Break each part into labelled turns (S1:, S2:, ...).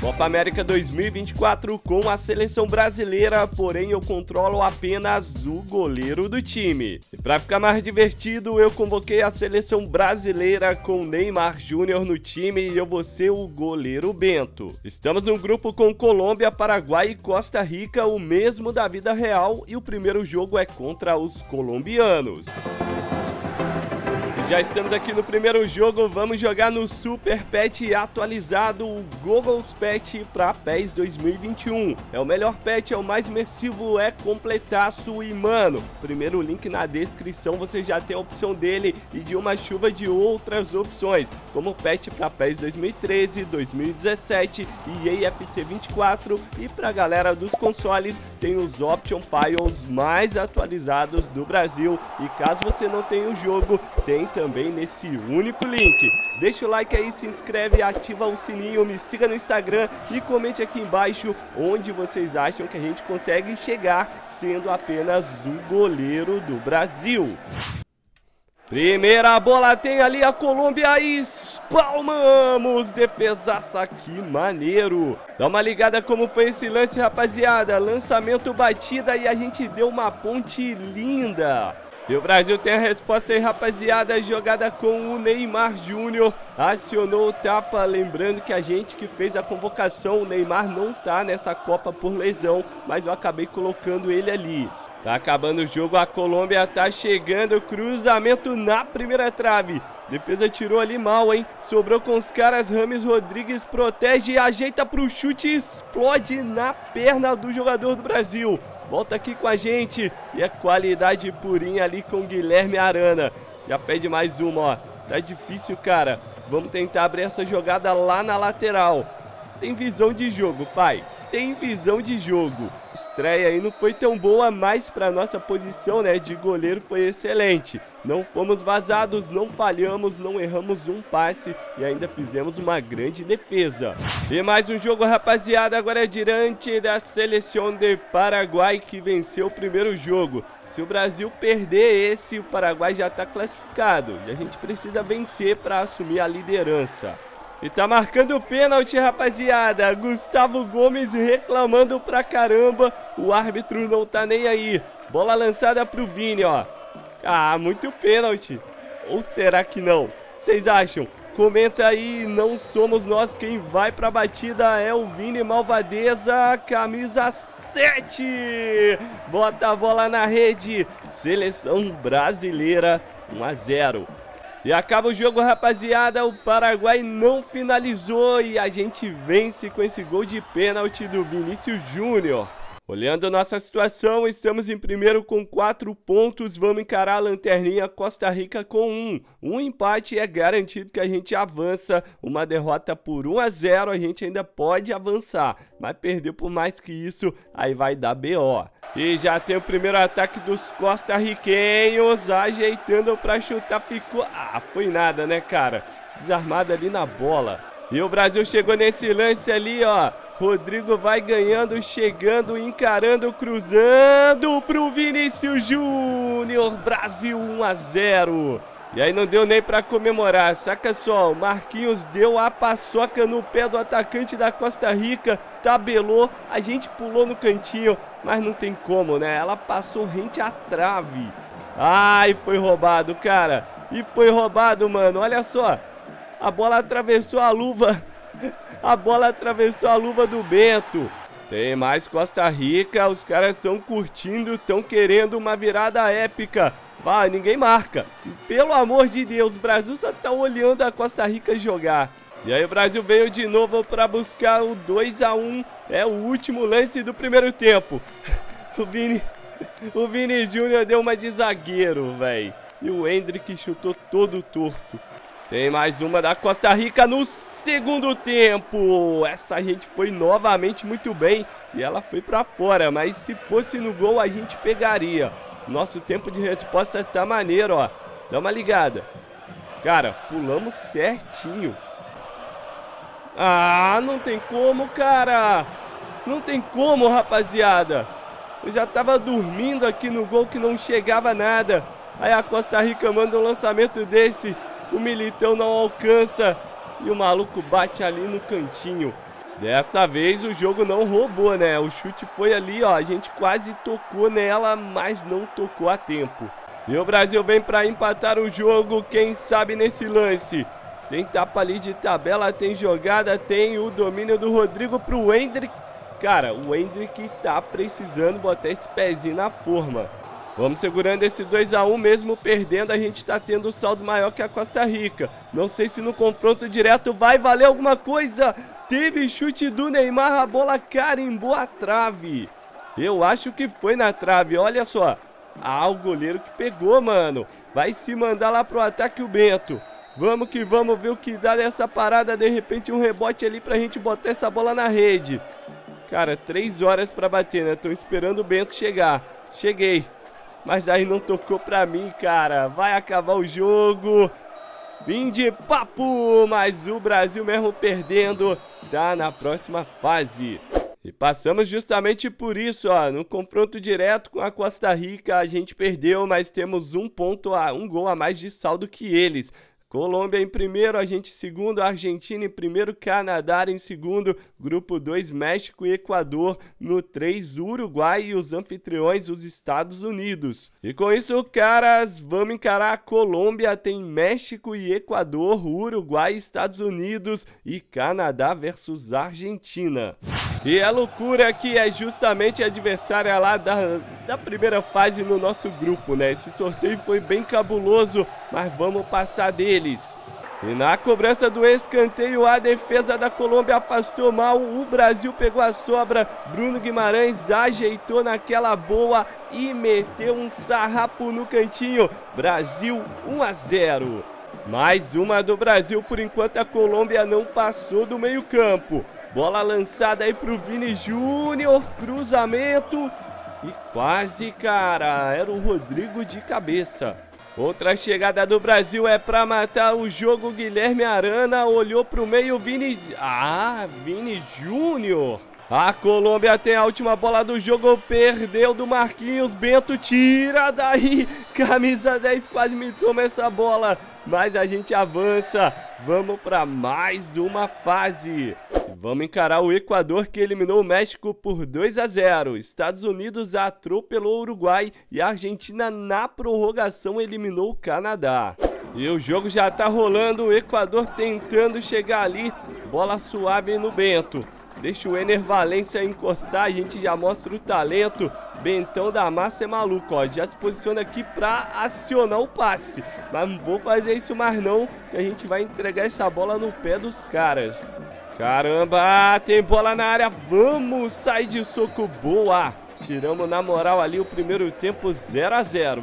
S1: Copa América 2024 com a seleção brasileira, porém eu controlo apenas o goleiro do time. E para ficar mais divertido, eu convoquei a seleção brasileira com Neymar Júnior no time e eu vou ser o goleiro Bento. Estamos no grupo com Colômbia, Paraguai e Costa Rica, o mesmo da vida real, e o primeiro jogo é contra os colombianos. Já estamos aqui no primeiro jogo, vamos jogar no Super Pet atualizado, o Google's Pet para PES 2021. É o melhor pet, é o mais imersivo, é completaço e, mano, primeiro link na descrição, você já tem a opção dele e de uma chuva de outras opções, como pet para PES 2013, 2017 e AFC 24 e para galera dos consoles tem os Option Files mais atualizados do Brasil e caso você não tenha o jogo, tem também nesse único link. Deixa o like aí, se inscreve, ativa o sininho, me siga no Instagram e comente aqui embaixo onde vocês acham que a gente consegue chegar sendo apenas o goleiro do Brasil. Primeira bola tem ali a Colômbia e espalmamos. Defesaça, que maneiro. Dá uma ligada como foi esse lance, rapaziada. Lançamento batida e a gente deu uma ponte linda. E o Brasil tem a resposta aí, rapaziada. Jogada com o Neymar Júnior. Acionou o tapa. Lembrando que a gente que fez a convocação, o Neymar não tá nessa Copa por lesão. Mas eu acabei colocando ele ali. Tá acabando o jogo, a Colômbia tá chegando. Cruzamento na primeira trave. Defesa tirou ali mal, hein? Sobrou com os caras. Rames Rodrigues protege, ajeita pro chute e explode na perna do jogador do Brasil. Volta aqui com a gente. E é qualidade purinha ali com Guilherme Arana. Já pede mais uma, ó. Tá difícil, cara. Vamos tentar abrir essa jogada lá na lateral. Tem visão de jogo, pai tem visão de jogo. Estreia aí não foi tão boa, mas para nossa posição né, de goleiro foi excelente. Não fomos vazados, não falhamos, não erramos um passe e ainda fizemos uma grande defesa. E mais um jogo, rapaziada, agora é diante da seleção de Paraguai que venceu o primeiro jogo. Se o Brasil perder esse, o Paraguai já está classificado e a gente precisa vencer para assumir a liderança. E tá marcando o pênalti, rapaziada. Gustavo Gomes reclamando pra caramba. O árbitro não tá nem aí. Bola lançada pro Vini, ó. Ah, muito pênalti. Ou será que não? Vocês acham? Comenta aí, não somos nós quem vai pra batida, é o Vini Malvadeza, camisa 7. Bota a bola na rede. Seleção brasileira 1 a 0. E acaba o jogo, rapaziada. O Paraguai não finalizou e a gente vence com esse gol de pênalti do Vinícius Júnior. Olhando nossa situação, estamos em primeiro com 4 pontos, vamos encarar a lanterninha Costa Rica com 1. Um. um empate é garantido que a gente avança, uma derrota por 1 a 0 a gente ainda pode avançar, mas perder por mais que isso, aí vai dar BO. E já tem o primeiro ataque dos costarriquenhos, ajeitando para chutar, ficou... Ah, foi nada, né, cara? Desarmado ali na bola. E o Brasil chegou nesse lance ali, ó. Rodrigo vai ganhando, chegando, encarando, cruzando pro Vinícius Júnior. Brasil 1 a 0. E aí não deu nem para comemorar. Saca só, o Marquinhos deu a paçoca no pé do atacante da Costa Rica, tabelou, a gente pulou no cantinho, mas não tem como, né? Ela passou rente à trave. Ai, foi roubado, cara. E foi roubado, mano. Olha só. A bola atravessou a luva a bola atravessou a luva do Bento. Tem mais Costa Rica, os caras estão curtindo, estão querendo uma virada épica. Vai, ninguém marca. Pelo amor de Deus, o Brasil só tá olhando a Costa Rica jogar. E aí o Brasil veio de novo para buscar o 2 a 1 É o último lance do primeiro tempo. O Vini, o Vini Júnior deu uma de zagueiro, velho. E o Hendrick chutou todo torto. Tem mais uma da Costa Rica no segundo tempo. Essa gente foi novamente muito bem e ela foi para fora, mas se fosse no gol a gente pegaria. Nosso tempo de resposta tá maneiro, ó. Dá uma ligada. Cara, pulamos certinho. Ah, não tem como, cara. Não tem como, rapaziada. Eu já tava dormindo aqui no gol que não chegava nada. Aí a Costa Rica manda um lançamento desse o Militão não alcança. E o maluco bate ali no cantinho. Dessa vez o jogo não roubou, né? O chute foi ali, ó. A gente quase tocou nela, mas não tocou a tempo. E o Brasil vem para empatar o jogo, quem sabe nesse lance. Tem tapa ali de tabela, tem jogada, tem o domínio do Rodrigo pro Hendrick. Cara, o Hendrick tá precisando botar esse pezinho na forma. Vamos segurando esse 2x1 mesmo perdendo, a gente tá tendo um saldo maior que a Costa Rica. Não sei se no confronto direto vai valer alguma coisa. Teve chute do Neymar, a bola carimbou a trave. Eu acho que foi na trave, olha só. Ah, o goleiro que pegou, mano. Vai se mandar lá pro ataque o Bento. Vamos que vamos ver o que dá nessa parada. De repente um rebote ali pra gente botar essa bola na rede. Cara, três horas pra bater, né? Tô esperando o Bento chegar. Cheguei. Mas aí não tocou pra mim, cara. Vai acabar o jogo. Fim de papo. Mas o Brasil mesmo perdendo. Tá na próxima fase. E passamos justamente por isso, ó, no confronto direto com a Costa Rica, a gente perdeu, mas temos um ponto a um gol a mais de saldo que eles. Colômbia em primeiro, a gente segundo, Argentina em primeiro, Canadá em segundo, grupo 2, México e Equador, no 3, Uruguai e os anfitriões, os Estados Unidos. E com isso, caras, vamos encarar a Colômbia, tem México e Equador, Uruguai, Estados Unidos e Canadá versus Argentina. E a loucura que é justamente a adversária lá da, da primeira fase no nosso grupo, né? Esse sorteio foi bem cabuloso, mas vamos passar deles. E na cobrança do escanteio, a defesa da Colômbia afastou mal. O Brasil pegou a sobra. Bruno Guimarães ajeitou naquela boa e meteu um sarrapo no cantinho. Brasil 1 a 0. Mais uma do Brasil, por enquanto a Colômbia não passou do meio-campo. Bola lançada aí pro Vini Júnior, cruzamento e quase, cara, era o Rodrigo de cabeça. Outra chegada do Brasil é para matar o jogo. Guilherme Arana olhou pro meio, Vini... Ah, Vini Júnior. A Colômbia tem a última bola do jogo, perdeu do Marquinhos, Bento tira daí, camisa 10 quase me toma essa bola, mas a gente avança, vamos para mais uma fase. Vamos encarar o Equador que eliminou o México por 2 a 0. Estados Unidos atropelou o Uruguai e a Argentina na prorrogação eliminou o Canadá. E o jogo já tá rolando, o Equador tentando chegar ali, bola suave no Bento. Deixa o Ener Valência encostar, a gente já mostra o talento. Bentão da massa é maluco, ó. Já se posiciona aqui pra acionar o passe. Mas não vou fazer isso mais não, que a gente vai entregar essa bola no pé dos caras. Caramba, tem bola na área, vamos, sai de soco, boa. Tiramos na moral ali o primeiro tempo 0 a 0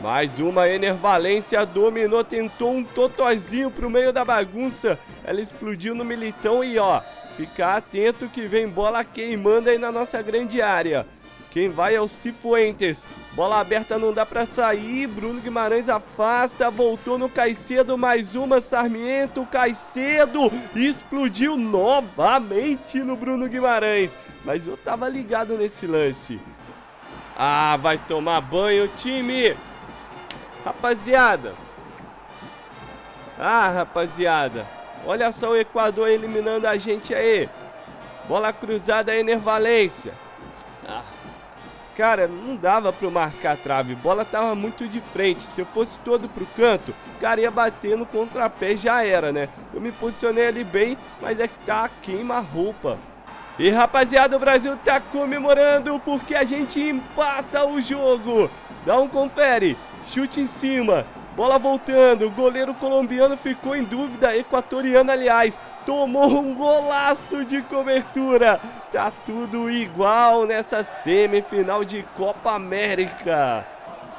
S1: Mais uma Enervalência, dominou, tentou um totozinho pro meio da bagunça. Ela explodiu no militão e ó, ficar atento que vem bola queimando aí na nossa grande área. Quem vai é o Cifuentes. Bola aberta não dá pra sair. Bruno Guimarães afasta. Voltou no Caicedo. Mais uma. Sarmiento. Caicedo. Explodiu novamente no Bruno Guimarães. Mas eu tava ligado nesse lance. Ah, vai tomar banho, time. Rapaziada. Ah, rapaziada. Olha só o Equador eliminando a gente aí. Bola cruzada aí, Nervalência. Ah. Cara, não dava pra eu marcar a trave. Bola tava muito de frente. Se eu fosse todo pro canto, o cara ia bater no contrapé já era, né? Eu me posicionei ali bem, mas é que tá queima-roupa. E rapaziada, o Brasil tá comemorando porque a gente empata o jogo. Dá um confere. Chute em cima. Bola voltando, o goleiro colombiano ficou em dúvida, equatoriano aliás, tomou um golaço de cobertura. Tá tudo igual nessa semifinal de Copa América.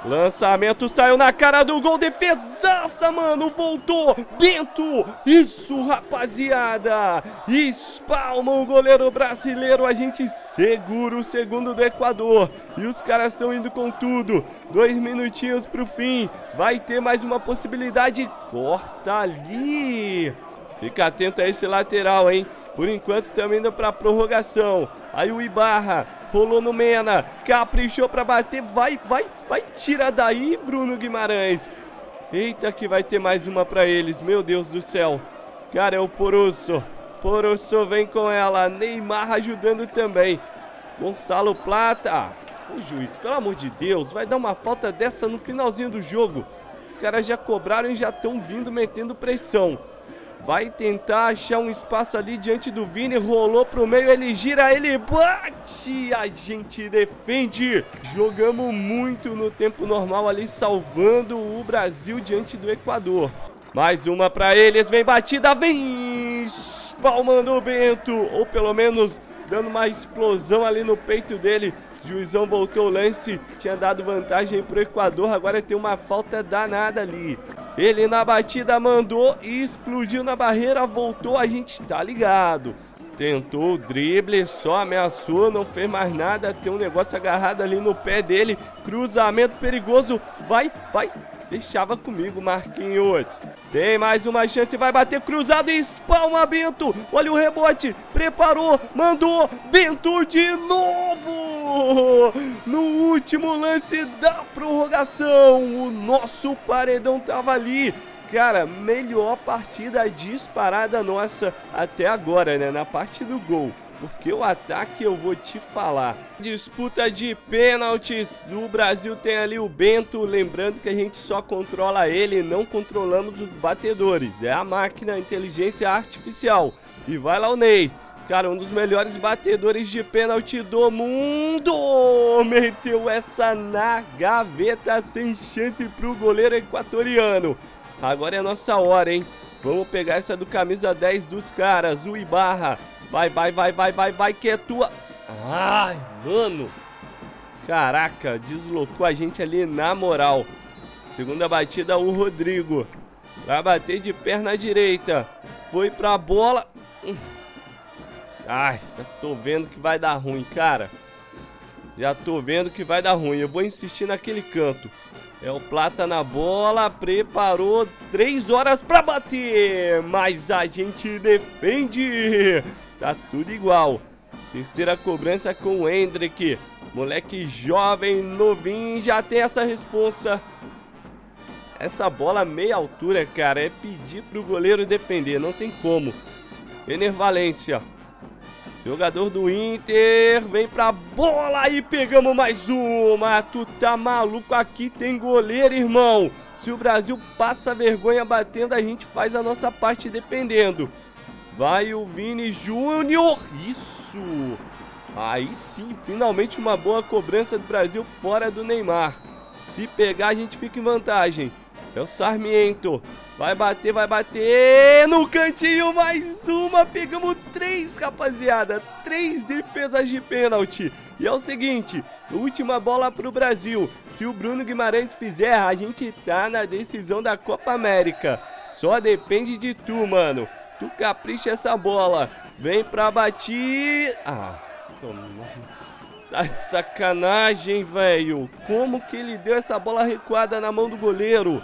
S1: Lançamento saiu na cara do gol, defesaça, mano, voltou, Bento, isso, rapaziada, espalma o goleiro brasileiro, a gente segura o segundo do Equador, e os caras estão indo com tudo, dois minutinhos pro fim, vai ter mais uma possibilidade, corta ali, fica atento a esse lateral, hein, por enquanto estamos indo pra prorrogação, aí o Ibarra, rolou no Mena, caprichou pra bater, vai, vai, vai, tira daí, Bruno Guimarães. Eita que vai ter mais uma pra eles, meu Deus do céu. Cara, é o Poroso. Porosso vem com ela. Neymar ajudando também. Gonçalo Plata. O juiz, pelo amor de Deus, vai dar uma falta dessa no finalzinho do jogo. Os caras já cobraram e já estão vindo metendo pressão. Vai tentar achar um espaço ali diante do Vini. Rolou pro meio, ele gira, ele bate. A gente defende. Jogamos muito no tempo normal ali, salvando o Brasil diante do Equador. Mais uma pra eles, vem batida, vem espalmando o Bento. Ou pelo menos dando uma explosão ali no peito dele. Juizão voltou o lance, tinha dado vantagem pro Equador, agora tem uma falta danada ali. Ele na batida mandou e explodiu na barreira, voltou, a gente tá ligado. Tentou o drible, só ameaçou, não fez mais nada. Tem um negócio agarrado ali no pé dele. Cruzamento perigoso. Vai, vai, Deixava comigo, Marquinhos. Tem mais uma chance, vai bater cruzado e espalma Bento. Olha o rebote, preparou, mandou, Bento de novo. No último lance da prorrogação, o nosso paredão tava ali. Cara, melhor partida disparada nossa até agora, né? Na parte do gol. Porque o ataque eu vou te falar. Disputa de pênaltis. O Brasil tem ali o Bento. Lembrando que a gente só controla ele, não controlamos os batedores. É a máquina, a inteligência artificial. E vai lá o Ney. Cara, um dos melhores batedores de pênalti do mundo. Meteu essa na gaveta sem chance pro goleiro equatoriano. Agora é nossa hora, hein? Vamos pegar essa do camisa 10 dos caras, o Ibarra. Vai, vai, vai, vai, vai, vai, que é tua. Ai, mano. Caraca, deslocou a gente ali na moral. Segunda batida, o Rodrigo. Vai bater de perna direita. Foi pra bola. Ai, já tô vendo que vai dar ruim, cara. Já tô vendo que vai dar ruim. Eu vou insistir naquele canto. É o Plata na bola, preparou três horas pra bater, mas a gente defende. Tá tudo igual. Terceira cobrança com o Hendrick. Moleque jovem, novinho, já tem essa responsa. Essa bola meia altura, cara, é pedir pro goleiro defender, não tem como. Ener Valência. Jogador do Inter, vem pra bola e pegamos mais uma. Tu tá maluco, aqui tem goleiro, irmão. Se o Brasil passa vergonha batendo, a gente faz a nossa parte defendendo. Vai o Vini Júnior. Isso. Aí sim, finalmente uma boa cobrança do Brasil fora do Neymar. Se pegar, a gente fica em vantagem. É o Sarmiento. Vai bater, vai bater. No cantinho, mais uma. Pegamos três, rapaziada. Três defesas de pênalti. E é o seguinte, última bola pro Brasil. Se o Bruno Guimarães fizer, a gente tá na decisão da Copa América. Só depende de tu, mano. Tu capricha essa bola. Vem pra batir. Ah, toma. Tá de sacanagem, velho. Como que ele deu essa bola recuada na mão do goleiro?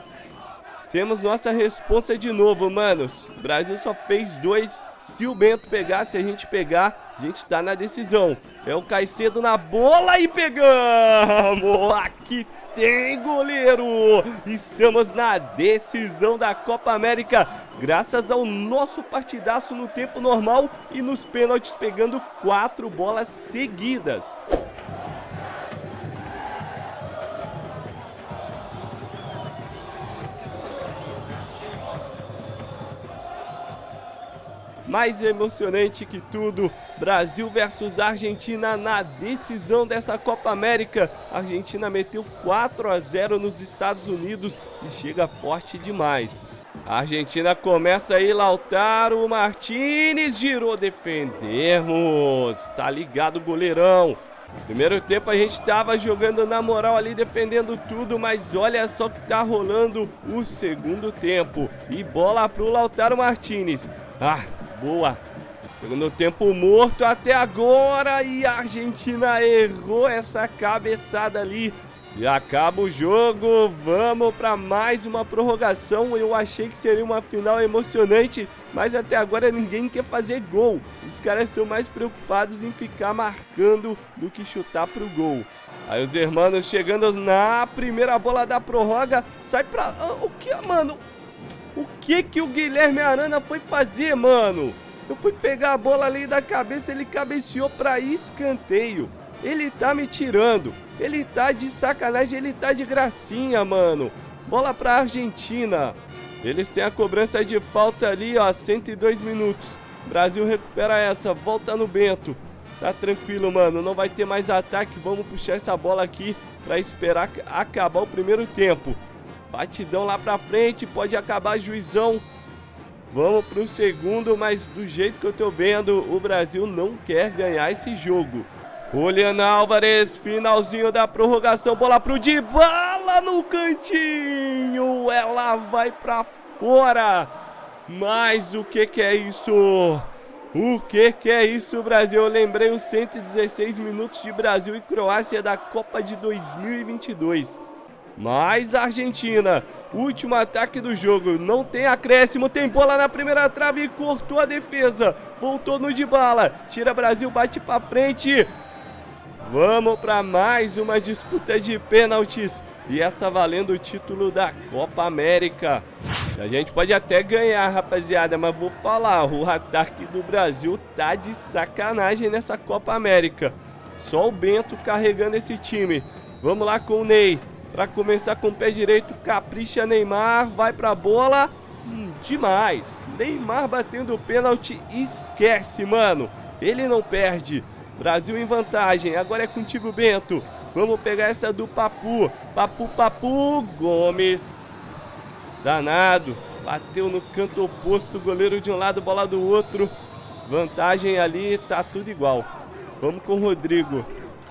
S1: Temos nossa responsa de novo, manos. O Brasil só fez dois. Se o Bento pegar, se a gente pegar, a gente tá na decisão. É o Caicedo na bola e pegamos! Aqui tem goleiro! Estamos na decisão da Copa América, graças ao nosso partidaço no tempo normal e nos pênaltis pegando quatro bolas seguidas. Mais emocionante que tudo, Brasil versus Argentina na decisão dessa Copa América. A Argentina meteu 4 a 0 nos Estados Unidos e chega forte demais. A Argentina começa aí, Lautaro Martinez girou defendermos. Tá ligado, goleirão. Primeiro tempo a gente tava jogando na moral ali, defendendo tudo, mas olha só que tá rolando o segundo tempo. E bola pro Lautaro Martinez. Ah, Boa. Segundo tempo morto até agora e a Argentina errou essa cabeçada ali. E acaba o jogo, vamos para mais uma prorrogação. Eu achei que seria uma final emocionante, mas até agora ninguém quer fazer gol. Os caras estão mais preocupados em ficar marcando do que chutar pro gol. Aí os hermanos chegando na primeira bola da prorroga, sai pra... Ah, o que, mano? O que que o Guilherme Arana foi fazer, mano? Eu fui pegar a bola ali da cabeça, ele cabeceou para escanteio. Ele tá me tirando. Ele tá de sacanagem, ele tá de gracinha, mano. Bola pra Argentina. Eles têm a cobrança de falta ali, ó, 102 minutos. Brasil recupera essa, volta no Bento. Tá tranquilo, mano, não vai ter mais ataque. Vamos puxar essa bola aqui pra esperar acabar o primeiro tempo. Batidão lá pra frente, pode acabar juizão. Vamos pro segundo, mas do jeito que eu tô vendo, o Brasil não quer ganhar esse jogo. Juliana Álvares, finalzinho da prorrogação, bola pro Dybala no cantinho, ela vai pra fora. Mas o que que é isso? O que que é isso, Brasil? Eu lembrei os 116 minutos de Brasil e Croácia da Copa de 2022. Mas Argentina, último ataque do jogo, não tem acréscimo, tem bola na primeira trave e cortou a defesa. Voltou no de bala, tira Brasil, bate pra frente. Vamos para mais uma disputa de pênaltis e essa valendo o título da Copa América. A gente pode até ganhar, rapaziada, mas vou falar, o ataque do Brasil tá de sacanagem nessa Copa América. Só o Bento carregando esse time. Vamos lá com o Ney. Para começar com o pé direito, capricha Neymar, vai pra bola. Hum, demais. Neymar batendo o pênalti, esquece, mano. Ele não perde. Brasil em vantagem. Agora é contigo, Bento. Vamos pegar essa do Papu. Papu, Papu. Gomes. Danado. Bateu no canto oposto. Goleiro de um lado, bola do outro. Vantagem ali. Tá tudo igual. Vamos com o Rodrigo.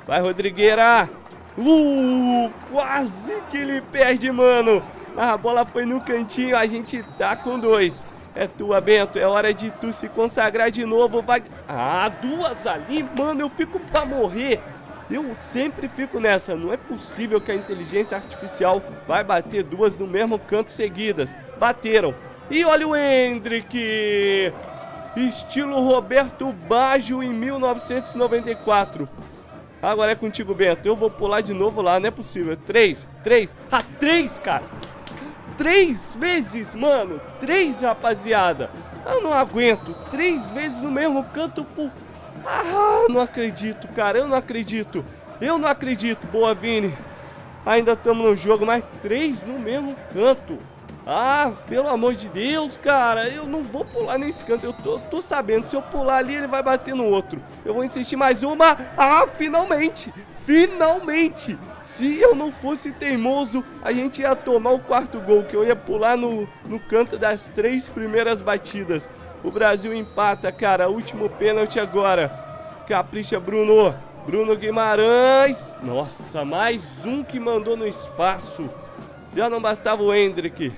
S1: Vai, Rodrigueira. Uh, quase que ele perde, mano. A bola foi no cantinho. A gente tá com dois. É tua, Bento. É hora de tu se consagrar de novo. Vai. Ah, duas ali, mano. Eu fico pra morrer. Eu sempre fico nessa. Não é possível que a inteligência artificial vai bater duas no mesmo canto seguidas. Bateram. E olha o Hendrick. Estilo Roberto Baggio em 1994. Agora é contigo, Bento. Eu vou pular de novo lá, não é possível. Três, três. Ah, três, cara três vezes, mano. Três, rapaziada. Eu não aguento. Três vezes no mesmo canto por... Ah, não acredito, cara. Eu não acredito. Eu não acredito. Boa, Vini. Ainda estamos no jogo, mas três no mesmo canto. Ah, pelo amor de Deus, cara, eu não vou pular nesse canto. Eu tô, tô, sabendo, se eu pular ali, ele vai bater no outro. Eu vou insistir mais uma. Ah, finalmente! Finalmente! Se eu não fosse teimoso, a gente ia tomar o quarto gol, que eu ia pular no, no canto das três primeiras batidas. O Brasil empata, cara. Último pênalti agora. Capricha, Bruno. Bruno Guimarães. Nossa, mais um que mandou no espaço. Já não bastava o Hendrick.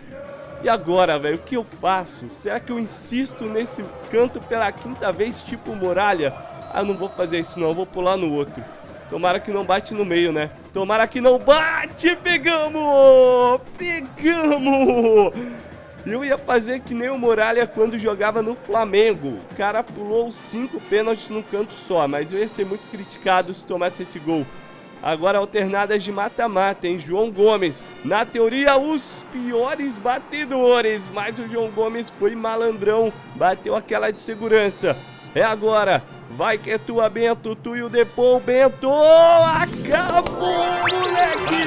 S1: E agora, velho, o que eu faço? Será que eu insisto nesse canto pela quinta vez, tipo muralha? Ah, não vou fazer isso não, eu vou pular no outro. Tomara que não bate no meio, né? Tomara que não bate! Pegamos! Pegamos! Eu ia fazer que nem o Muralha quando jogava no Flamengo. O cara pulou cinco pênaltis num canto só, mas eu ia ser muito criticado se tomasse esse gol. Agora alternadas de mata-mata, hein? João Gomes. Na teoria, os piores batedores. Mas o João Gomes foi malandrão. Bateu aquela de segurança. É agora. Vai que é tua, Bento. Tu e o Depou, Bento. Acabou, moleque.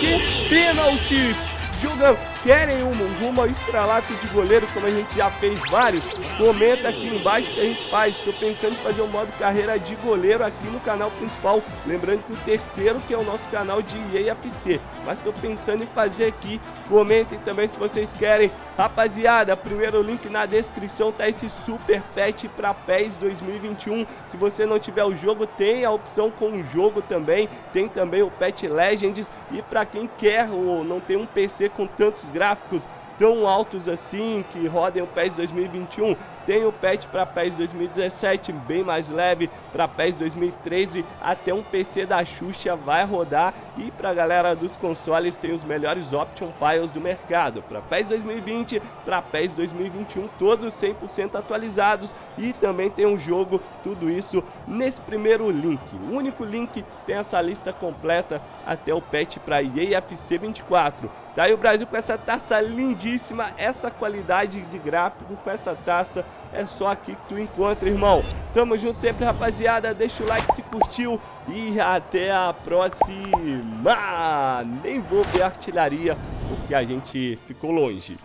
S1: Que pênalti. Jogando querem um rumo ao estralato de goleiro, como a gente já fez vários, comenta aqui embaixo que a gente faz. Estou pensando em fazer um modo carreira de goleiro aqui no canal principal. Lembrando que o terceiro que é o nosso canal de EAFC. Mas estou pensando em fazer aqui. Comentem também se vocês querem. Rapaziada, primeiro link na descrição tá esse super pet para PES 2021. Se você não tiver o jogo, tem a opção com o jogo também. Tem também o Pet Legends. E para quem quer ou não tem um PC com tantos gráficos tão altos assim que rodem o PES 2021. Tem o patch para PES 2017 bem mais leve, para PES 2013 até um PC da Xuxa vai rodar e para a galera dos consoles tem os melhores option files do mercado. Para PES 2020, para PES 2021, todos 100% atualizados e também tem um jogo, tudo isso nesse primeiro link. O único link tem essa lista completa até o patch para EAFC 24. Tá aí o Brasil com essa taça lindíssima, essa qualidade de gráfico, com essa taça é só aqui que tu encontra, irmão. Tamo junto sempre, rapaziada. Deixa o like se curtiu e até a próxima. Nem vou ver artilharia porque a gente ficou longe.